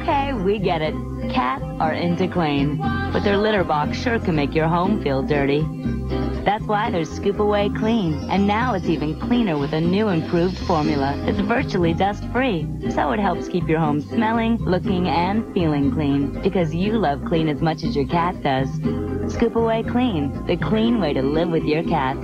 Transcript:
Okay, we get it. Cats are into clean, but their litter box sure can make your home feel dirty. That's why there's Scoop Away Clean, and now it's even cleaner with a new improved formula It's virtually dust-free. So it helps keep your home smelling, looking, and feeling clean, because you love clean as much as your cat does. Scoop Away Clean, the clean way to live with your cat.